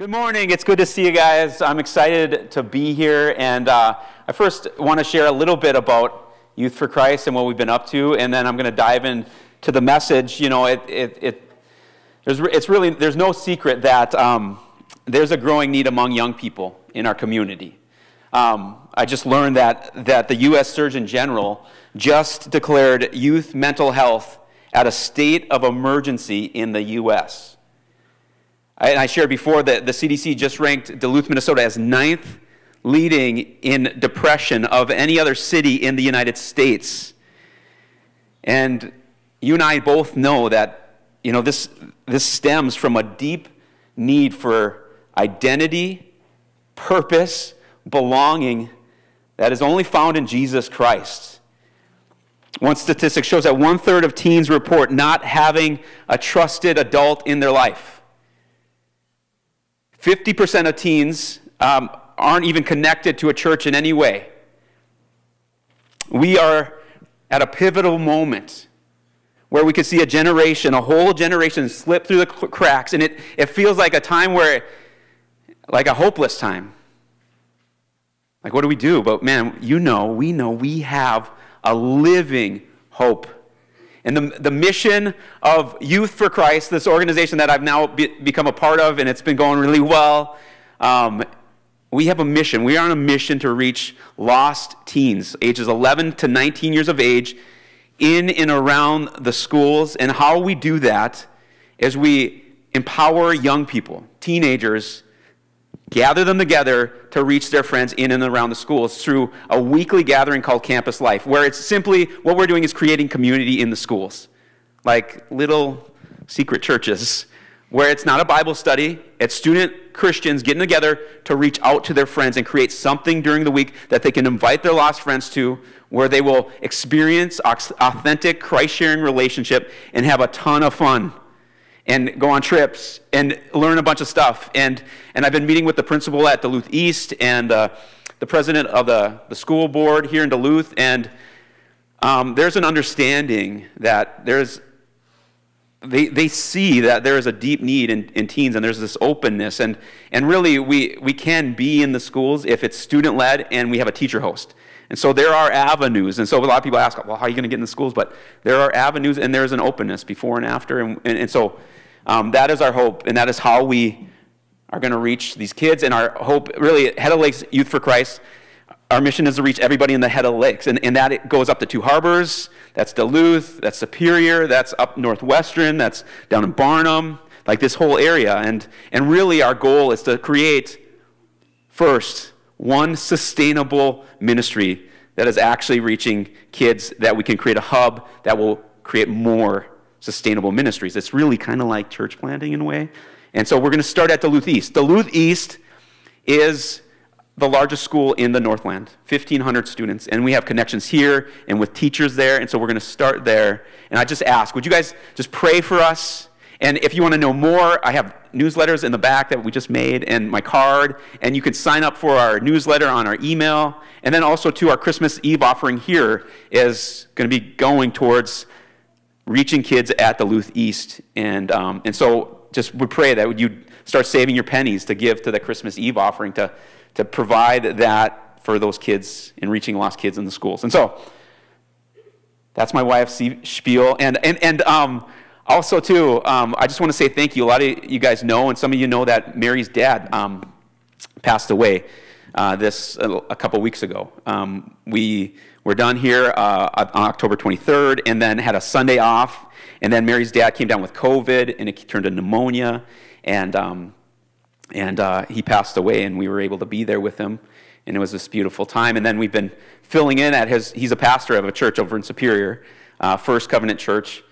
Good morning. It's good to see you guys. I'm excited to be here. And uh, I first want to share a little bit about Youth for Christ and what we've been up to. And then I'm going to dive into the message. You know, it, it, it there's, it's really, there's no secret that um, there's a growing need among young people in our community. Um, I just learned that, that the U.S. Surgeon General just declared youth mental health at a state of emergency in the U.S. And I shared before that the CDC just ranked Duluth, Minnesota as ninth leading in depression of any other city in the United States. And you and I both know that, you know, this, this stems from a deep need for identity, purpose, belonging that is only found in Jesus Christ. One statistic shows that one third of teens report not having a trusted adult in their life. 50% of teens um, aren't even connected to a church in any way. We are at a pivotal moment where we could see a generation, a whole generation slip through the cracks, and it, it feels like a time where, like a hopeless time. Like, what do we do? But man, you know, we know we have a living hope. And the, the mission of Youth for Christ, this organization that I've now be, become a part of, and it's been going really well, um, we have a mission. We are on a mission to reach lost teens, ages 11 to 19 years of age, in and around the schools. And how we do that is we empower young people, teenagers, gather them together to reach their friends in and around the schools through a weekly gathering called Campus Life, where it's simply what we're doing is creating community in the schools, like little secret churches, where it's not a Bible study, it's student Christians getting together to reach out to their friends and create something during the week that they can invite their lost friends to, where they will experience authentic Christ sharing relationship and have a ton of fun and go on trips and learn a bunch of stuff. And, and I've been meeting with the principal at Duluth East and uh, the president of the, the school board here in Duluth. And um, there's an understanding that there's, they, they see that there is a deep need in, in teens and there's this openness. And, and really, we, we can be in the schools if it's student led and we have a teacher host. And so there are avenues. And so a lot of people ask, well, how are you going to get in the schools? But there are avenues and there's an openness before and after. And, and, and so um, that is our hope. And that is how we are going to reach these kids. And our hope, really, Head of Lakes Youth for Christ, our mission is to reach everybody in the Head of Lakes. And, and that goes up to Two Harbors, that's Duluth, that's Superior, that's up Northwestern, that's down in Barnum, like this whole area. And, and really, our goal is to create, first, one sustainable ministry that is actually reaching kids that we can create a hub that will create more sustainable ministries. It's really kind of like church planting in a way. And so we're going to start at Duluth East. Duluth East is the largest school in the Northland, 1,500 students. And we have connections here and with teachers there. And so we're going to start there. And I just ask, would you guys just pray for us? And if you want to know more, I have newsletters in the back that we just made and my card. And you can sign up for our newsletter on our email. And then also, to our Christmas Eve offering here is going to be going towards reaching kids at Duluth East. And, um, and so just would pray that you'd start saving your pennies to give to the Christmas Eve offering to, to provide that for those kids in reaching lost kids in the schools. And so that's my YFC spiel. And, and, and um, also, too, um, I just want to say thank you. A lot of you guys know, and some of you know that Mary's dad um, passed away uh, this a, couple weeks ago. Um, we were done here uh, on October 23rd, and then had a Sunday off. And then Mary's dad came down with COVID, and it turned to pneumonia, and um, and uh, he passed away, and we were able to be there with him, and it was this beautiful time. And then we've been filling in at his. He's a pastor of a church over in Superior, uh, First Covenant Church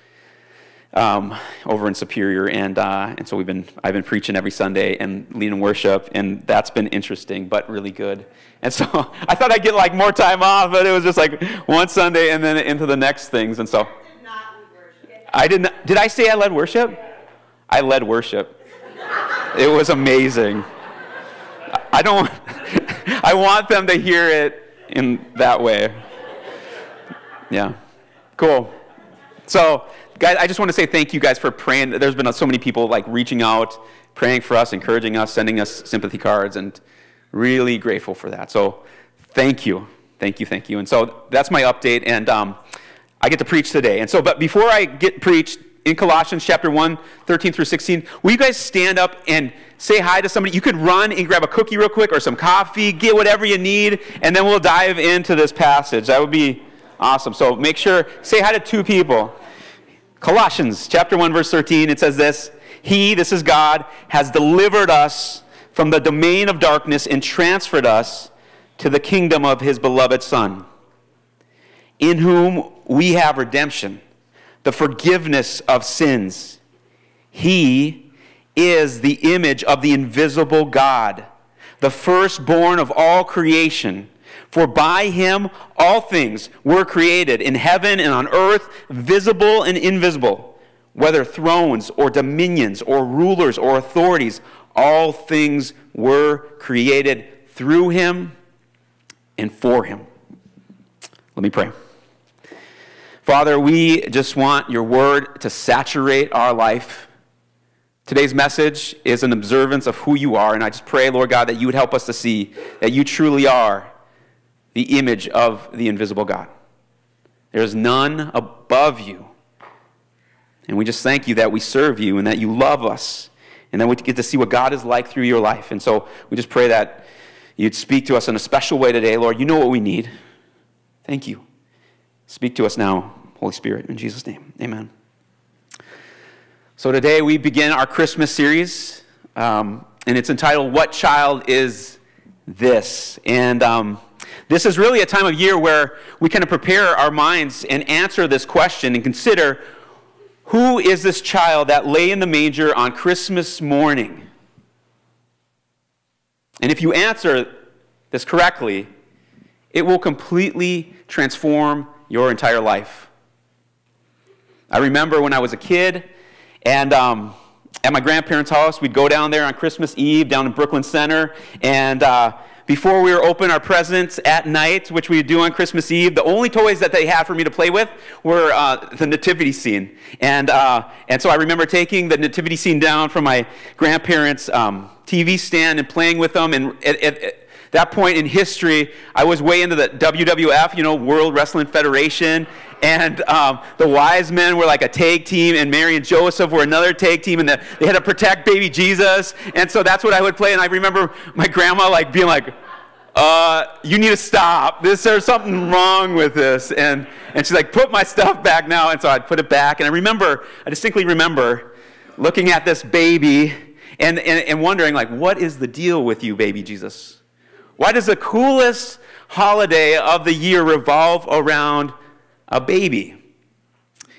um, over in Superior, and uh, and so we've been I've been preaching every Sunday and leading worship, and that's been interesting but really good. And so I thought I'd get like more time off, but it was just like one Sunday and then into the next things, and so I didn't. Did I say I led worship? I led worship. It was amazing. I don't. I want them to hear it in that way. Yeah. Cool. So guys, I just want to say thank you guys for praying. There's been so many people like reaching out praying for us, encouraging us, sending us sympathy cards, and really grateful for that. So thank you. Thank you, thank you. And so that's my update, and um, I get to preach today. And so, but before I get preached, in Colossians chapter 1, 13 through 16, will you guys stand up and say hi to somebody? You could run and grab a cookie real quick or some coffee, get whatever you need, and then we'll dive into this passage. That would be awesome. So make sure, say hi to two people. Colossians chapter 1, verse 13, it says this He, this is God, has delivered us from the domain of darkness and transferred us to the kingdom of his beloved Son, in whom we have redemption, the forgiveness of sins. He is the image of the invisible God, the firstborn of all creation. For by him all things were created in heaven and on earth, visible and invisible, whether thrones or dominions or rulers or authorities, all things were created through him and for him. Let me pray. Father, we just want your word to saturate our life. Today's message is an observance of who you are, and I just pray, Lord God, that you would help us to see that you truly are the image of the invisible God. There is none above you. And we just thank you that we serve you and that you love us and that we get to see what God is like through your life. And so we just pray that you'd speak to us in a special way today, Lord. You know what we need. Thank you. Speak to us now, Holy Spirit, in Jesus' name. Amen. So today we begin our Christmas series, um, and it's entitled What Child Is This? And um, this is really a time of year where we kind of prepare our minds and answer this question and consider who is this child that lay in the manger on Christmas morning? And if you answer this correctly, it will completely transform your entire life. I remember when I was a kid, and um, at my grandparents' house, we'd go down there on Christmas Eve down in Brooklyn Center, and uh, before we were open our presents at night, which we would do on Christmas Eve, the only toys that they had for me to play with were uh, the nativity scene. And, uh, and so I remember taking the nativity scene down from my grandparents' um, TV stand and playing with them. And at, at, at, that point in history, I was way into the WWF, you know, World Wrestling Federation. And um, the wise men were like a tag team, and Mary and Joseph were another tag team, and the, they had to protect baby Jesus. And so that's what I would play. And I remember my grandma like being like, uh, you need to stop. This, there's something wrong with this. And, and she's like, put my stuff back now. And so I'd put it back. And I remember, I distinctly remember looking at this baby and, and, and wondering, like, what is the deal with you, baby Jesus? Why does the coolest holiday of the year revolve around a baby?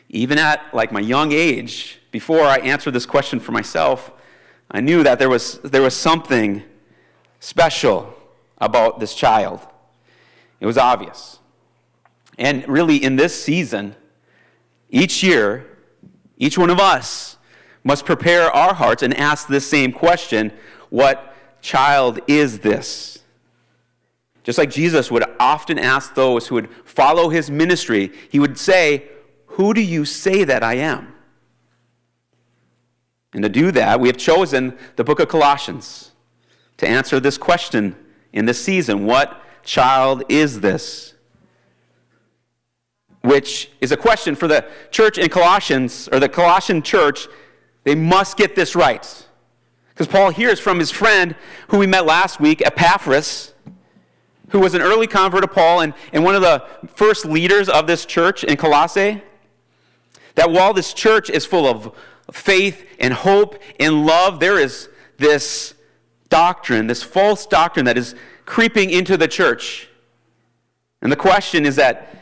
Even at like my young age, before I answered this question for myself, I knew that there was, there was something special about this child. It was obvious. And really, in this season, each year, each one of us must prepare our hearts and ask this same question What child is this? Just like Jesus would often ask those who would follow his ministry, he would say, Who do you say that I am? And to do that, we have chosen the book of Colossians to answer this question in this season. What child is this? Which is a question for the church in Colossians, or the Colossian church. They must get this right. Because Paul hears from his friend who we met last week, Epaphras, who was an early convert of Paul and, and one of the first leaders of this church in Colossae, that while this church is full of faith and hope and love, there is this doctrine, this false doctrine that is creeping into the church. And the question is that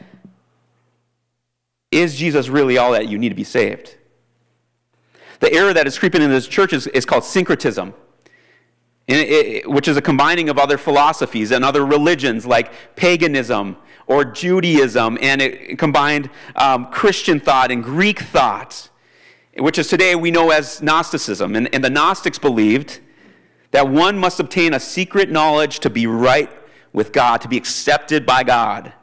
is Jesus really all that you need to be saved? The error that is creeping into this church is, is called syncretism, which is a combining of other philosophies and other religions like paganism or Judaism, and it combined um, Christian thought and Greek thought, which is today we know as Gnosticism. And, and the Gnostics believed that one must obtain a secret knowledge to be right with God, to be accepted by God.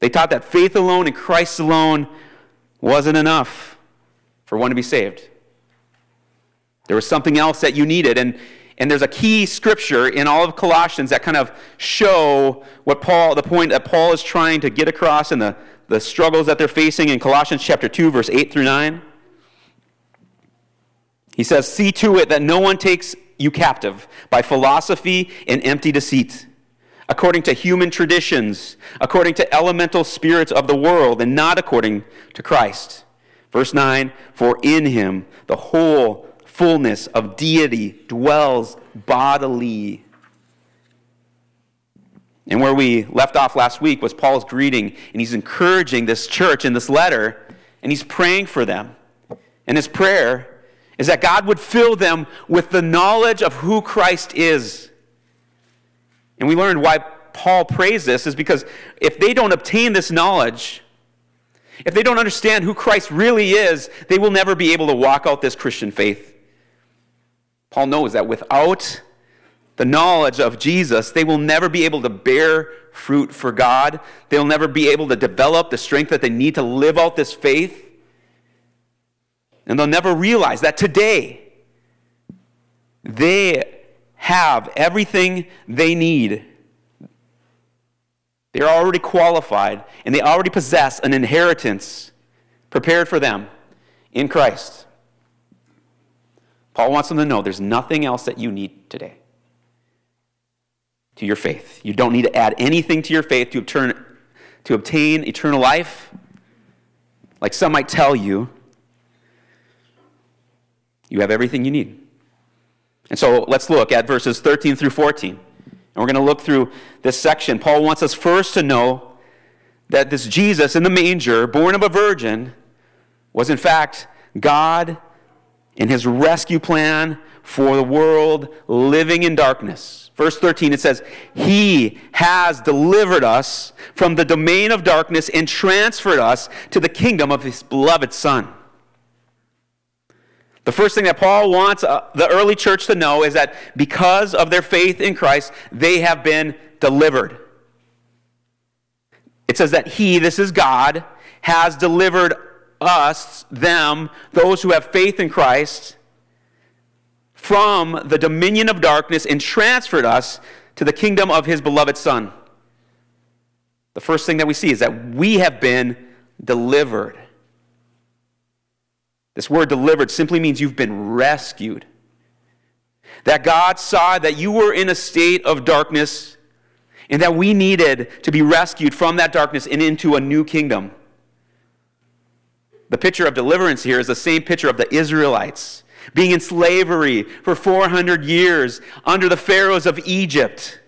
They taught that faith alone and Christ alone wasn't enough for one to be saved. There was something else that you needed. And, and there's a key scripture in all of Colossians that kind of show what Paul, the point that Paul is trying to get across and the, the struggles that they're facing in Colossians chapter 2, verse 8 through 9. He says, See to it that no one takes you captive by philosophy and empty deceit, according to human traditions, according to elemental spirits of the world, and not according to Christ. Verse 9 For in him the whole fullness of deity dwells bodily. And where we left off last week was Paul's greeting, and he's encouraging this church in this letter, and he's praying for them. And his prayer is that God would fill them with the knowledge of who Christ is. And we learned why Paul prays this is because if they don't obtain this knowledge, if they don't understand who Christ really is, they will never be able to walk out this Christian faith. Paul knows that without the knowledge of Jesus, they will never be able to bear fruit for God. They'll never be able to develop the strength that they need to live out this faith. And they'll never realize that today they have everything they need. They're already qualified and they already possess an inheritance prepared for them in Christ. Paul wants them to know there's nothing else that you need today to your faith. You don't need to add anything to your faith to, obtain, to obtain eternal life. Like some might tell you, you have everything you need. And so let's look at verses 13 through 14. And we're going to look through this section. Paul wants us first to know that this Jesus in the manger, born of a virgin, was in fact God in his rescue plan for the world living in darkness. Verse 13, it says, He has delivered us from the domain of darkness and transferred us to the kingdom of His beloved Son. The first thing that Paul wants uh, the early church to know is that because of their faith in Christ, they have been delivered. It says that He, this is God, has delivered us, them, those who have faith in Christ, from the dominion of darkness and transferred us to the kingdom of His beloved Son. The first thing that we see is that we have been delivered. This word delivered simply means you've been rescued. That God saw that you were in a state of darkness and that we needed to be rescued from that darkness and into a new kingdom. The picture of deliverance here is the same picture of the Israelites being in slavery for 400 years under the pharaohs of Egypt.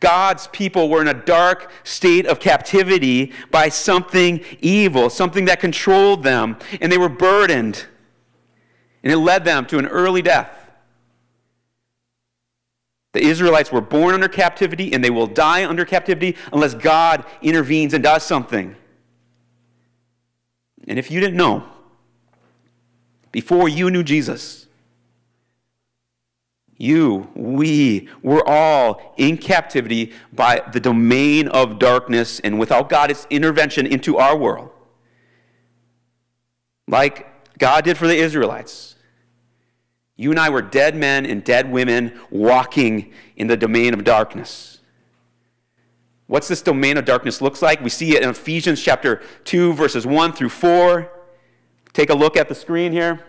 God's people were in a dark state of captivity by something evil, something that controlled them, and they were burdened. And it led them to an early death. The Israelites were born under captivity, and they will die under captivity unless God intervenes and does something. And if you didn't know, before you knew Jesus, you, we, we're all in captivity by the domain of darkness and without God's intervention into our world. Like God did for the Israelites. You and I were dead men and dead women walking in the domain of darkness. What's this domain of darkness looks like? We see it in Ephesians chapter 2 verses 1 through 4. Take a look at the screen here.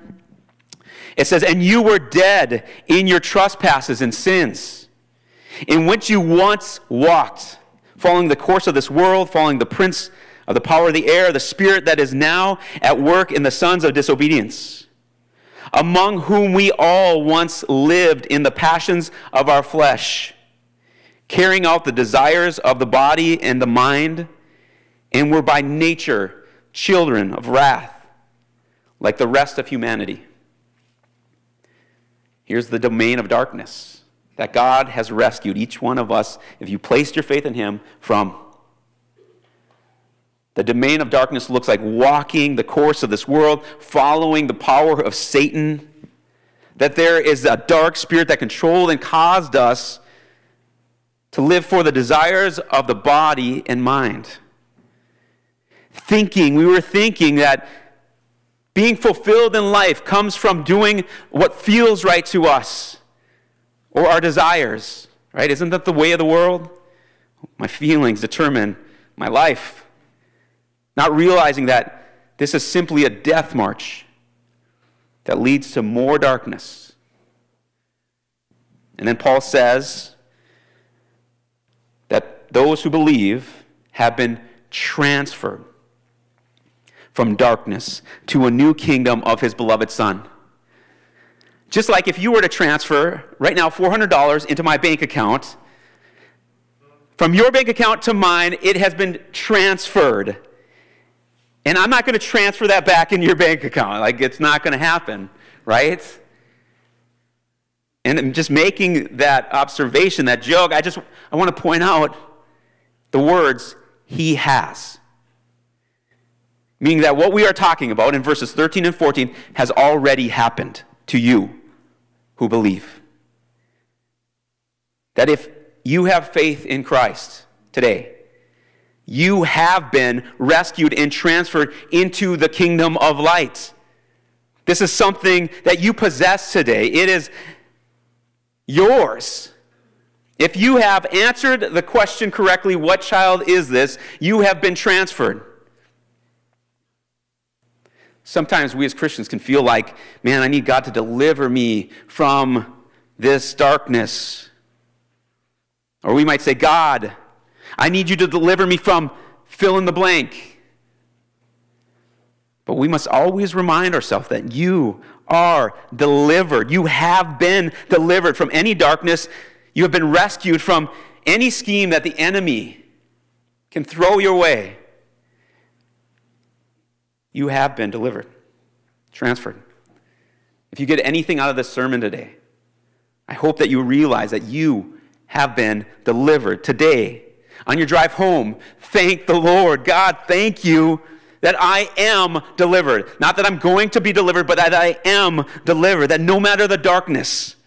It says, And you were dead in your trespasses and sins, in which you once walked, following the course of this world, following the prince of the power of the air, the spirit that is now at work in the sons of disobedience, among whom we all once lived in the passions of our flesh, carrying out the desires of the body and the mind, and were by nature children of wrath, like the rest of humanity. Here's the domain of darkness that God has rescued each one of us, if you placed your faith in Him, from. The domain of darkness looks like walking the course of this world, following the power of Satan. That there is a dark spirit that controlled and caused us to live for the desires of the body and mind. Thinking, we were thinking that Being fulfilled in life comes from doing what feels right to us or our desires, right? Isn't that the way of the world? My feelings determine my life. Not realizing that this is simply a death march that leads to more darkness. And then Paul says those who believe have been transferred from darkness to a new kingdom of his beloved Son. Just like if you were to transfer right now $400 into my bank account, from your bank account to mine, it has been transferred. And I'm not going to transfer that back in your bank account. Like, it's not going to happen, right? And I'm just making that observation, that joke. I just I want to point out the words, He has. Meaning that what we are talking about in verses 13 and 14 has already happened to you who believe. That if you have faith in Christ today, you have been rescued and transferred into the kingdom of light. This is something that you possess today. It is yours. If you have answered the question correctly, what child is this? You have been transferred. Sometimes we as Christians can feel like, man, I need God to deliver me from this darkness. Or we might say, God, I need you to deliver me from fill in the blank. But we must always remind ourselves that you are delivered. You have been delivered from any darkness. You have been rescued from any scheme that the enemy can throw your way you have been delivered, transferred. If you get anything out of this sermon today, I hope that you realize that you have been delivered today. On your drive home, thank the Lord. God, thank you that I am delivered. Not that I'm going to be delivered, but that I am delivered. That no matter the darkness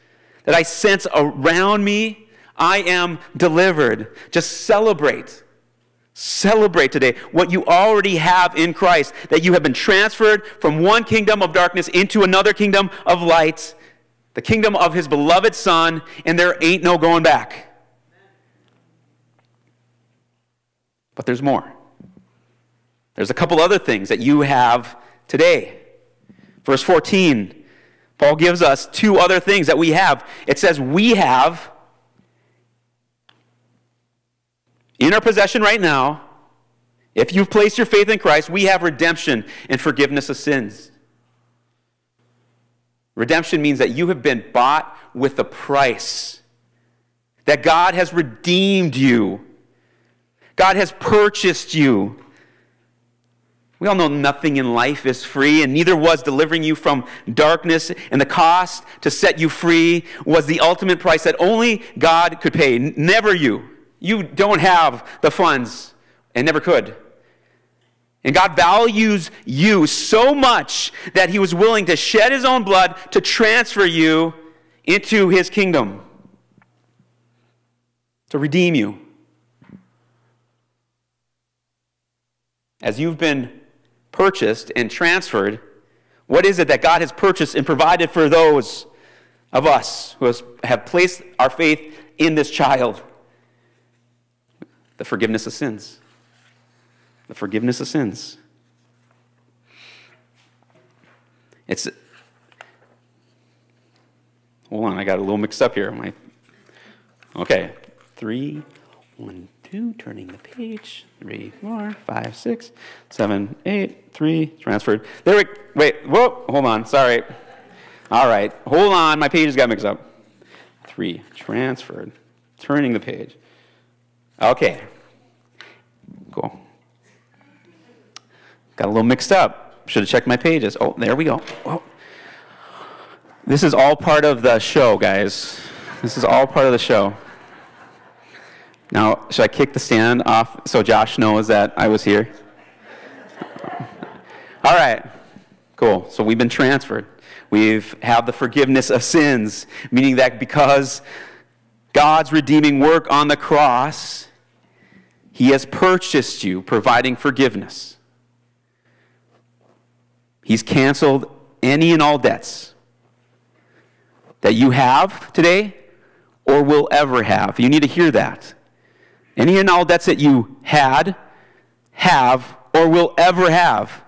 that I sense around me, I am delivered. Just celebrate Celebrate today what you already have in Christ, that you have been transferred from one kingdom of darkness into another kingdom of light, the kingdom of his beloved Son, and there ain't no going back. But there's more. There's a couple other things that you have today. Verse 14, Paul gives us two other things that we have. It says, We have in our possession right now, if you've placed your faith in Christ, we have redemption and forgiveness of sins. Redemption means that you have been bought with a price, that God has redeemed you, God has purchased you. We all know nothing in life is free, and neither was delivering you from darkness. And the cost to set you free was the ultimate price that only God could pay, never you. You don't have the funds and never could. And God values you so much that He was willing to shed His own blood to transfer you into His kingdom, to redeem you. As you've been purchased and transferred, what is it that God has purchased and provided for those of us who have placed our faith in this child? the forgiveness of sins. The forgiveness of sins. It's. Hold on, I got a little mixed up here. My, okay, three, one, two, turning the page. Three, four, five, six, seven, eight, three, transferred. There we wait, whoa, hold on, sorry. All right, hold on, my pages got mixed up. Three, transferred, turning the page. Okay. Cool. Got a little mixed up. Should have checked my pages. Oh, there we go. This is all part of the show, guys. This is all part of the show. Now, should I kick the stand off so Josh knows that I was here? All right. Cool. So we've been transferred. We've have the forgiveness of sins, meaning that because God's redeeming work on the cross, he has purchased you, providing forgiveness. He's canceled any and all debts that you have today or will ever have. You need to hear that. Any and all debts that you had, have, or will ever have.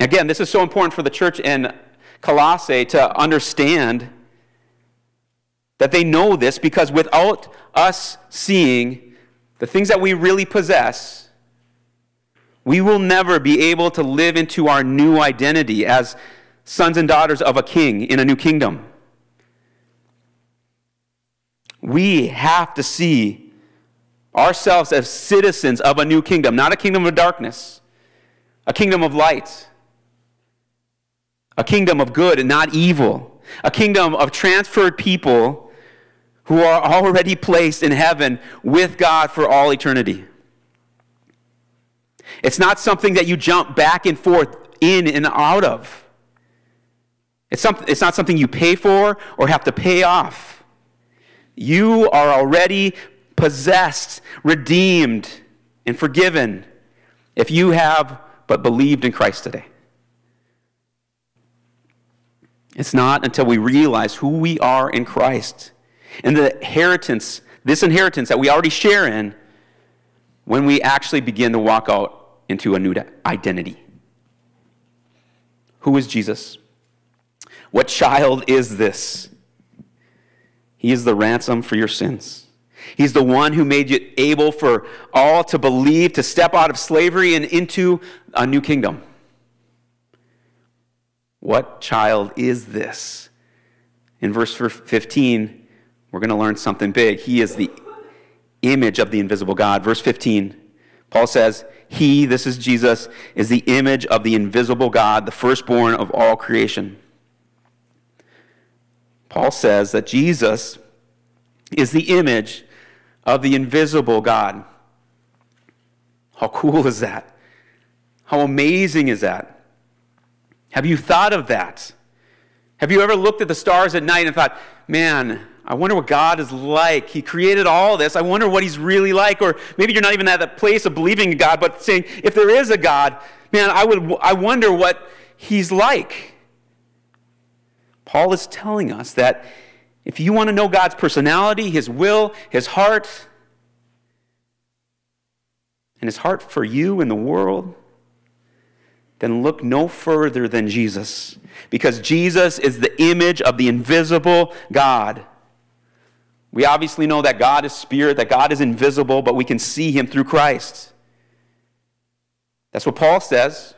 Again, this is so important for the church in Colossae to understand that they know this because without us seeing the things that we really possess, we will never be able to live into our new identity as sons and daughters of a king in a new kingdom. We have to see ourselves as citizens of a new kingdom, not a kingdom of darkness, a kingdom of light, a kingdom of good and not evil, a kingdom of transferred people who are already placed in heaven with God for all eternity. It's not something that you jump back and forth in and out of. It's, some, it's not something you pay for or have to pay off. You are already possessed, redeemed, and forgiven if you have but believed in Christ today. It's not until we realize who we are in Christ and the inheritance, this inheritance that we already share in, when we actually begin to walk out into a new identity. Who is Jesus? What child is this? He is the ransom for your sins. He's the one who made you able for all to believe, to step out of slavery and into a new kingdom. What child is this? In verse 15, we're going to learn something big. He is the image of the invisible God. Verse 15, Paul says, He, this is Jesus, is the image of the invisible God, the firstborn of all creation. Paul says that Jesus is the image of the invisible God. How cool is that? How amazing is that? Have you thought of that? Have you ever looked at the stars at night and thought, man, I wonder what God is like. He created all this. I wonder what He's really like. Or maybe you're not even at that place of believing in God, but saying, if there is a God, man, I, would, I wonder what He's like. Paul is telling us that if you want to know God's personality, His will, His heart, and His heart for you and the world, then look no further than Jesus. Because Jesus is the image of the invisible God. We obviously know that God is spirit, that God is invisible, but we can see him through Christ. That's what Paul says.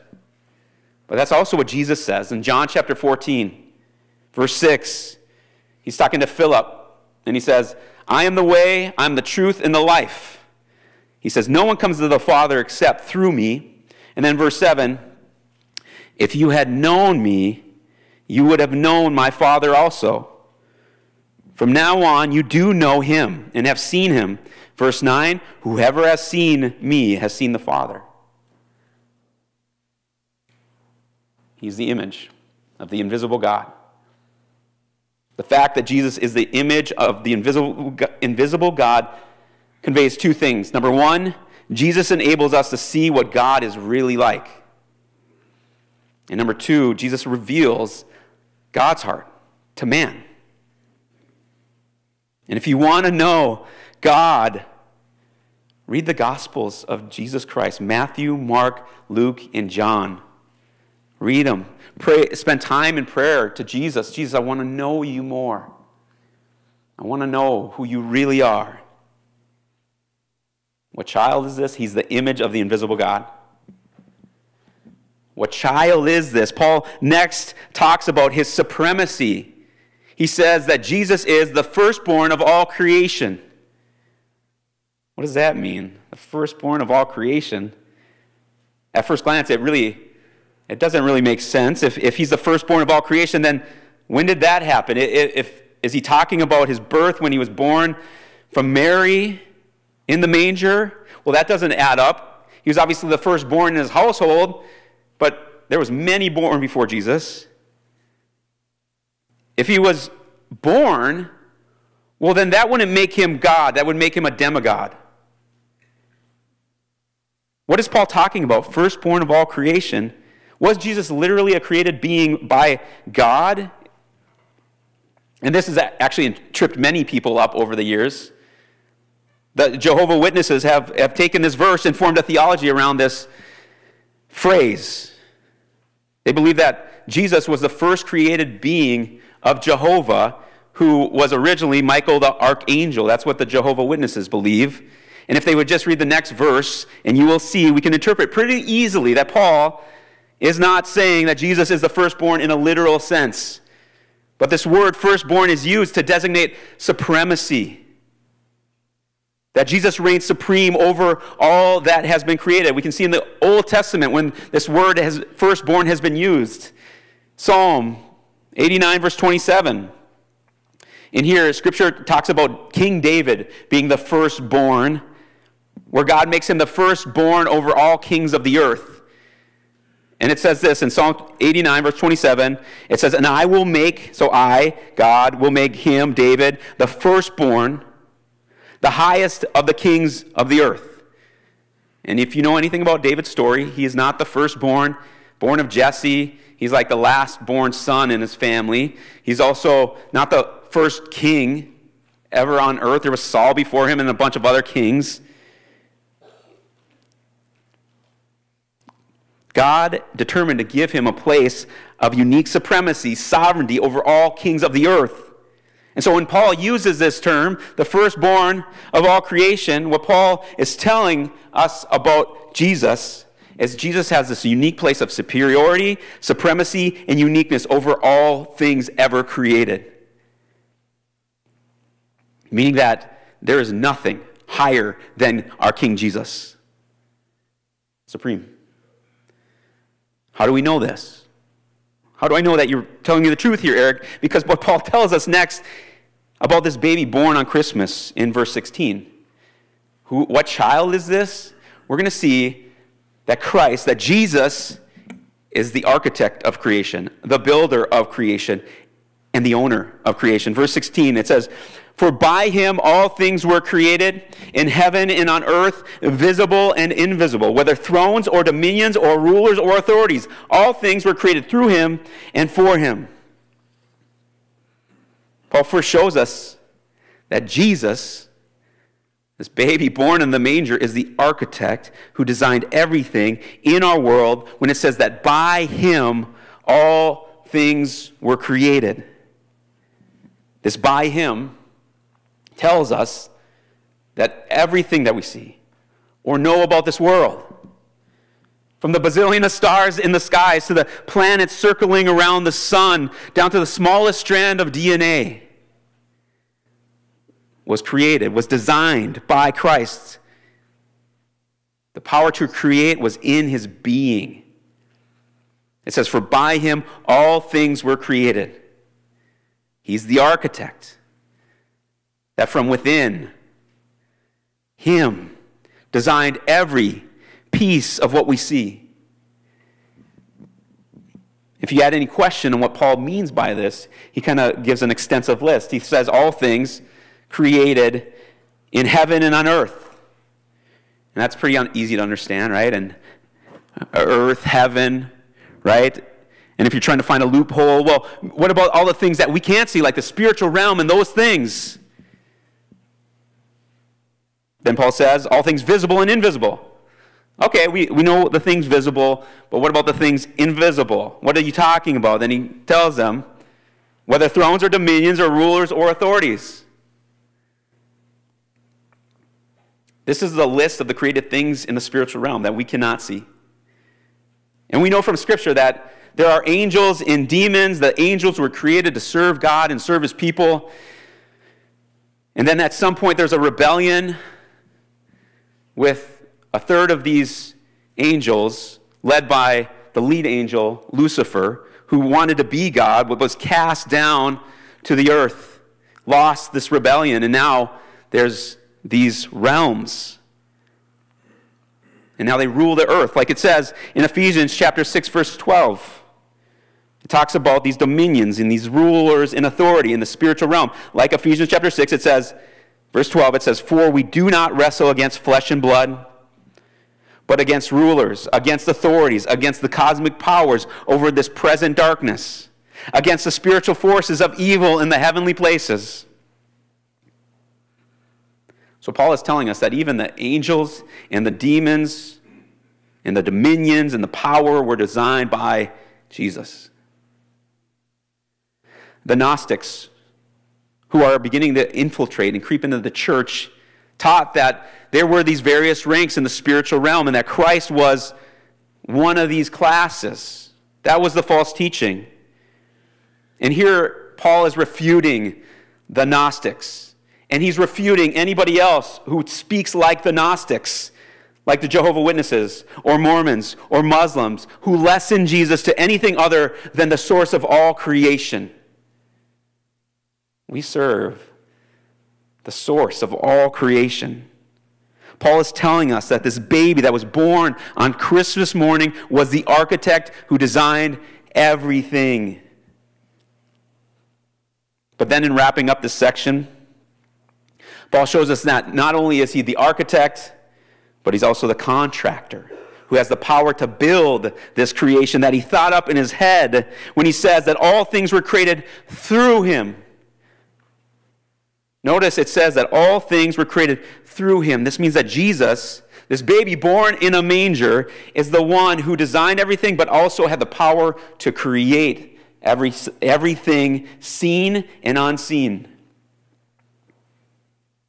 But that's also what Jesus says in John chapter 14, verse 6. He's talking to Philip, and he says, I am the way, I'm the truth, and the life. He says, No one comes to the Father except through me. And then verse 7 If you had known me, you would have known my Father also. From now on, you do know him and have seen him. Verse 9 Whoever has seen me has seen the Father. He's the image of the invisible God. The fact that Jesus is the image of the invisible, God conveys two things. Number one, Jesus enables us to see what God is really like. And number two, Jesus reveals God's heart to man. And if you want to know God, read the Gospels of Jesus Christ Matthew, Mark, Luke, and John. Read them. Pray, spend time in prayer to Jesus. Jesus, I want to know you more. I want to know who you really are. What child is this? He's the image of the invisible God. What child is this? Paul next talks about his supremacy he says that Jesus is the firstborn of all creation. What does that mean? The firstborn of all creation? At first glance, it really it doesn't really make sense. If, if he's the firstborn of all creation, then when did that happen? If, is he talking about his birth when he was born from Mary in the manger? Well, that doesn't add up. He was obviously the firstborn in his household, but there was many born before Jesus. If he was born, well, then that wouldn't make him God. That would make him a demigod. What is Paul talking about? Firstborn of all creation. Was Jesus literally a created being by God? And this has actually tripped many people up over the years. The Jehovah Witnesses have, have taken this verse and formed a theology around this phrase. They believe that Jesus was the first created being of Jehovah, who was originally Michael the archangel. That's what the Jehovah Witnesses believe. And if they would just read the next verse, and you will see, we can interpret pretty easily that Paul is not saying that Jesus is the firstborn in a literal sense. But this word firstborn is used to designate supremacy. That Jesus reigns supreme over all that has been created. We can see in the Old Testament when this word has, firstborn has been used. Psalm 89, verse 27. In here, Scripture talks about King David being the firstborn where God makes him the firstborn over all kings of the earth. And it says this in Psalm 89, verse 27 it says, And I will make, so I, God, will make him, David, the firstborn, the highest of the kings of the earth. And if you know anything about David's story, he is not the firstborn, born of Jesse. He's like the last born son in his family. He's also not the first king ever on earth. There was Saul before him and a bunch of other kings. God determined to give him a place of unique supremacy, sovereignty over all kings of the earth. And so when Paul uses this term, the firstborn of all creation, what Paul is telling us about Jesus is Jesus has this unique place of superiority, supremacy, and uniqueness over all things ever created. Meaning that there is nothing higher than our King Jesus. Supreme. How do we know this? How do I know that you're telling me the truth here, Erick? Because what Paul tells us next about this baby born on Christmas in verse 16. Who, what child is this? We're going to see that Christ, that Jesus, is the architect of creation, the builder of creation, and the owner of creation. Verse 16, it says, for by him all things were created, in heaven and on earth, visible and invisible, whether thrones or dominions or rulers or authorities. All things were created through him and for him. Paul first shows us that Jesus, this baby born in the manger, is the architect who designed everything in our world when it says that by him all things were created. This by him tells us that everything that we see or know about this world, from the bazillion of stars in the skies to the planets circling around the sun, down to the smallest strand of DNA, was created, was designed by Christ. The power to create was in his being. It says, For by him all things were created. He's the architect that from within, Him designed every piece of what we see. If you had any question on what Paul means by this, he kind of gives an extensive list. He says, All things created in heaven and on earth. And that's pretty easy to understand, right? And uh, earth, heaven, right? And if you're trying to find a loophole, well, what about all the things that we can't see, like the spiritual realm and those things? Then Paul says, all things visible and invisible. Okay, we, we know the things visible, but what about the things invisible? What are you talking about? Then he tells them, whether thrones or dominions or rulers or authorities. This is the list of the created things in the spiritual realm that we cannot see. And we know from Scripture that there are angels and demons. The angels were created to serve God and serve his people. And then at some point there's a rebellion with a third of these angels, led by the lead angel, Lucifer, who wanted to be God, but was cast down to the earth, lost this rebellion, and now there's these realms. And now they rule the earth. Like it says in Ephesians chapter 6, verse 12. It talks about these dominions and these rulers in authority in the spiritual realm. Like Ephesians chapter 6, it says, Verse 12, it says, For we do not wrestle against flesh and blood, but against rulers, against authorities, against the cosmic powers over this present darkness, against the spiritual forces of evil in the heavenly places. So, Paul is telling us that even the angels and the demons and the dominions and the power were designed by Jesus. The Gnostics, who are beginning to infiltrate and creep into the church, taught that there were these various ranks in the spiritual realm and that Christ was one of these classes. That was the false teaching. And here, Paul is refuting the Gnostics. And he's refuting anybody else who speaks like the Gnostics, like the Jehovah Witnesses, or Mormons, or Muslims, who lessen Jesus to anything other than the source of all creation. We serve the source of all creation. Paul is telling us that this baby that was born on Christmas morning was the architect who designed everything. But then, in wrapping up this section, Paul shows us that not only is he the architect, but he's also the contractor who has the power to build this creation that he thought up in his head when he says that all things were created through him. Notice it says that all things were created through him. This means that Jesus, this baby born in a manger, is the one who designed everything, but also had the power to create every, everything seen and unseen.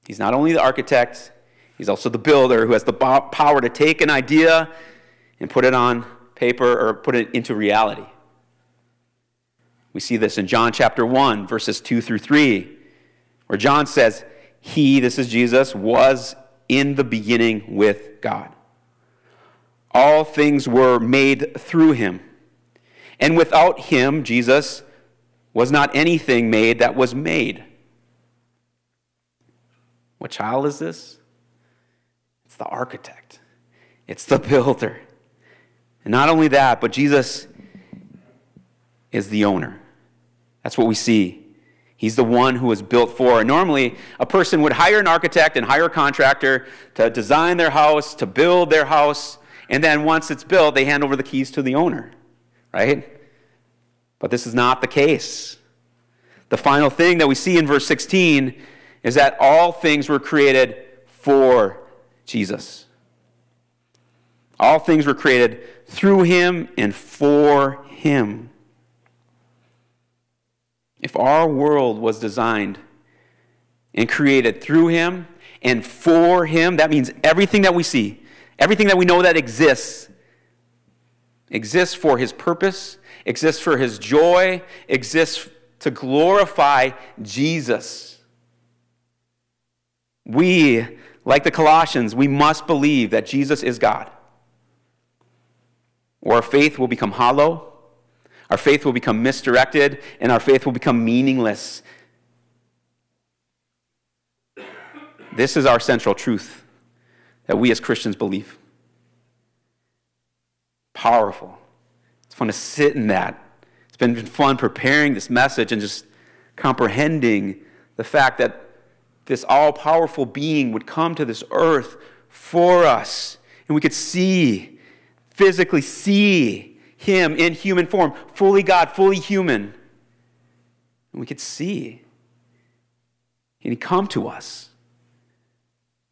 He's not only the architect, he's also the builder who has the power to take an idea and put it on paper or put it into reality. We see this in John chapter 1, verses 2 through 3 where John says, He, this is Jesus, was in the beginning with God. All things were made through him. And without him, Jesus, was not anything made that was made. What child is this? It's the architect, it's the builder. And not only that, but Jesus is the owner. That's what we see He's the one who was built for. And Normally, a person would hire an architect and hire a contractor to design their house, to build their house, and then once it's built, they hand over the keys to the owner, right? But this is not the case. The final thing that we see in verse 16 is that all things were created for Jesus. All things were created through him and for him. If our world was designed and created through Him and for Him, that means everything that we see, everything that we know that exists, exists for His purpose, exists for His joy, exists to glorify Jesus. We, like the Colossians, we must believe that Jesus is God, or our faith will become hollow our faith will become misdirected, and our faith will become meaningless. This is our central truth that we as Christians believe. Powerful. It's fun to sit in that. It's been fun preparing this message and just comprehending the fact that this all powerful being would come to this earth for us. And we could see, physically see him in human form, fully God, fully human. And we could see. And he come to us.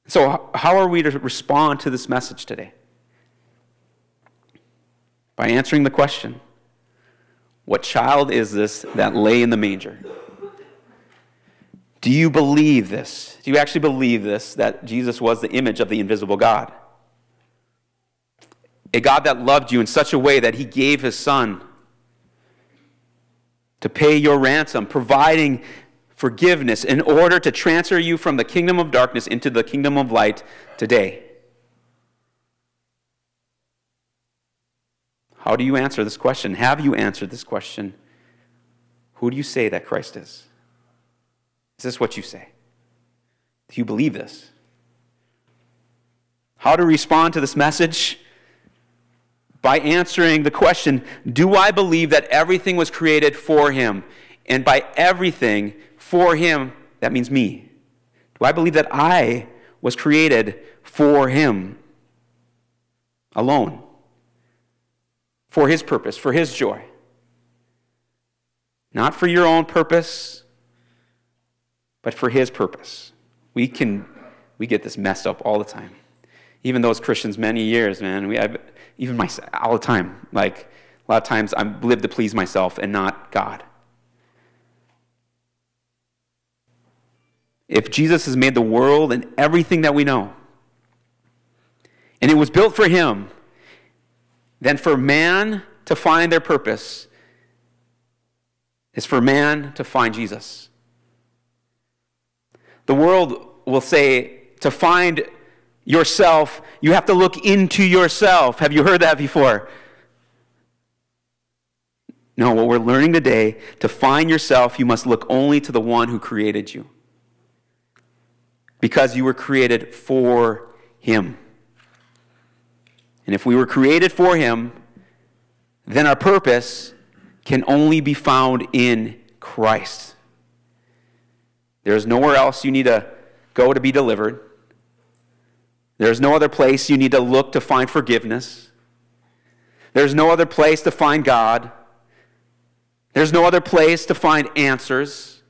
So, how are we to respond to this message today? By answering the question What child is this that lay in the manger? Do you believe this? Do you actually believe this, that Jesus was the image of the invisible God? A God that loved you in such a way that he gave his son to pay your ransom, providing forgiveness in order to transfer you from the kingdom of darkness into the kingdom of light today. How do you answer this question? Have you answered this question? Who do you say that Christ is? Is this what you say? Do you believe this? How to respond to this message? By answering the question Do I believe that everything was created for him? And by everything for him, that means me. Do I believe that I was created for him? alone for His purpose, for His joy. Not for your own purpose, but for His purpose. We can we get this messed up all the time. Even those Christians, many years, man. We have, even myself, all the time. Like a lot of times, I live to please myself and not God. If Jesus has made the world and everything that we know, and it was built for Him, then for man to find their purpose is for man to find Jesus. The world will say to find yourself, you have to look into yourself. Have you heard that before? No, what we're learning today, to find yourself, you must look only to the one who created you. Because you were created for him. And if we were created for him, then our purpose can only be found in Christ. There's nowhere else you need to go to be delivered. There's no other place you need to look to find forgiveness. There's no other place to find God. There's no other place to find answers.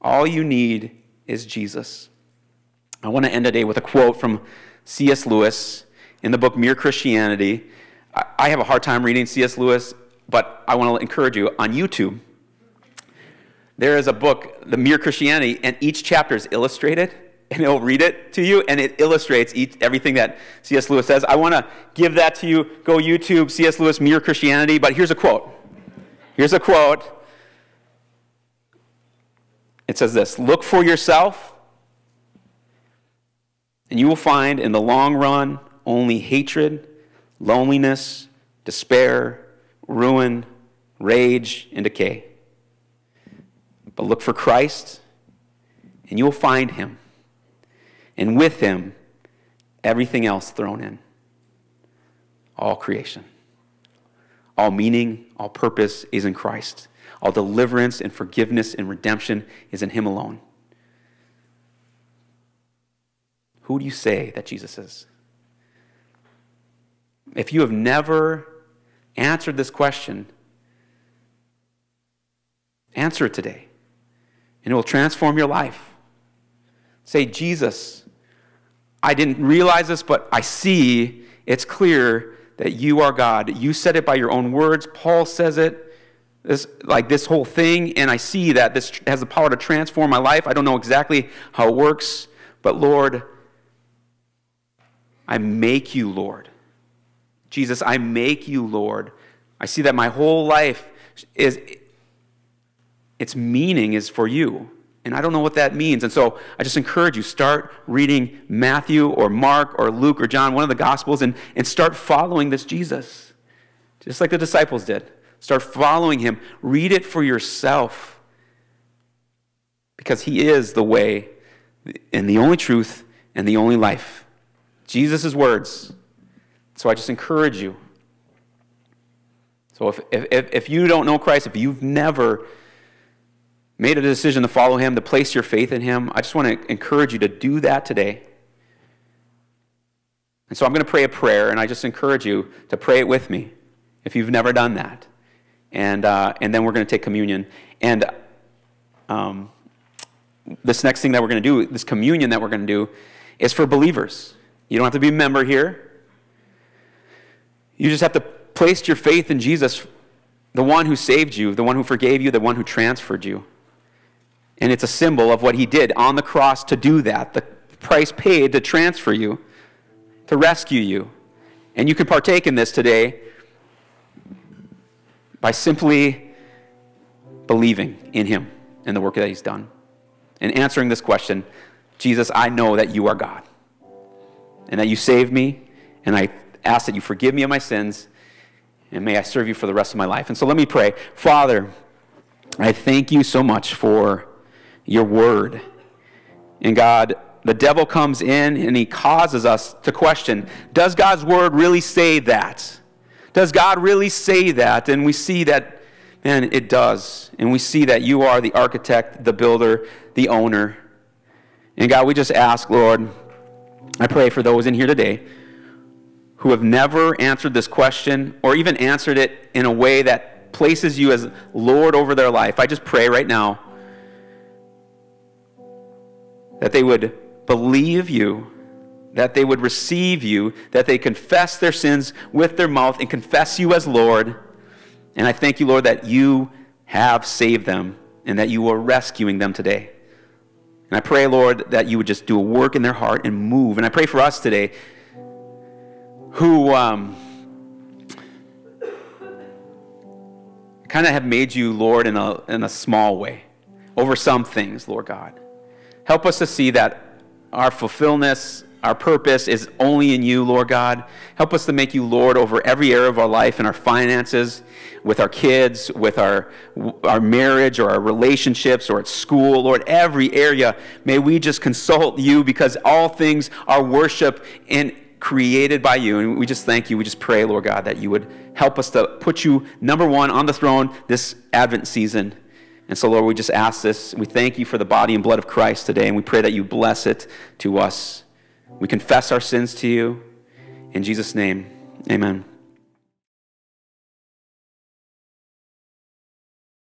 All you need is Jesus. I want to end today with a quote from C.S. Lewis in the book Mere Christianity. I have a hard time reading C.S. Lewis, but I want to encourage you on YouTube. There is a book, The Mere Christianity, and each chapter is illustrated and it'll read it to you, and it illustrates each, everything that C.S. Lewis says. I want to give that to you. Go YouTube, C.S. Lewis, Mere Christianity. But here's a quote. Here's a quote. It says this Look for yourself, and you will find in the long run only hatred, loneliness, despair, ruin, rage, and decay. But look for Christ, and you will find him and with him, everything else thrown in. All creation. All meaning, all purpose is in Christ. All deliverance and forgiveness and redemption is in him alone. Who do you say that Jesus is? If you have never answered this question, answer it today, and it will transform your life. Say, Jesus, I didn't realize this, but I see it's clear that you are God. You said it by your own words. Paul says it. This, like this whole thing, and I see that this has the power to transform my life. I don't know exactly how it works, but Lord, I make you Lord. Jesus, I make you Lord. I see that my whole life is its meaning is for you. And I don't know what that means. And so I just encourage you start reading Matthew or Mark or Luke or John, one of the Gospels, and, and start following this Jesus, just like the disciples did. Start following him. Read it for yourself because he is the way and the only truth and the only life. Jesus' words. So I just encourage you. So if, if, if you don't know Christ, if you've never made a decision to follow him, to place your faith in him, I just want to encourage you to do that today. And so I'm going to pray a prayer, and I just encourage you to pray it with me if you've never done that. And, uh, and then we're going to take communion. And um, this next thing that we're going to do, this communion that we're going to do, is for believers. You don't have to be a member here. You just have to place your faith in Jesus, the one who saved you, the one who forgave you, the one who transferred you. And it's a symbol of what he did on the cross to do that, the price paid to transfer you, to rescue you. And you can partake in this today by simply believing in him and the work that he's done. And answering this question Jesus, I know that you are God, and that you saved me, and I ask that you forgive me of my sins, and may I serve you for the rest of my life. And so let me pray. Father, I thank you so much for your word. And God, the devil comes in and he causes us to question Does God's word really say that? Does God really say that? And we see that, man, it does. And we see that you are the architect, the builder, the owner. And God, we just ask, Lord, I pray for those in here today who have never answered this question or even answered it in a way that places you as Lord over their life, I just pray right now that they would believe you, that they would receive you, that they confess their sins with their mouth and confess you as Lord. And I thank you, Lord, that you have saved them and that you are rescuing them today. And I pray, Lord, that you would just do a work in their heart and move. And I pray for us today who um, kind of have made you Lord in a, in a small way over some things, Lord God. Help us to see that our fulfillment, our purpose is only in you, Lord God. Help us to make you Lord over every area of our life and our finances, with our kids, with our, our marriage or our relationships or at school. Lord, every area, may we just consult you because all things are worship and created by you. And we just thank you. We just pray, Lord God, that you would help us to put you, number one, on the throne this Advent season. And so, Lord, we just ask this. We thank you for the body and blood of Christ today, and we pray that you bless it to us. We confess our sins to you. In Jesus' name, amen.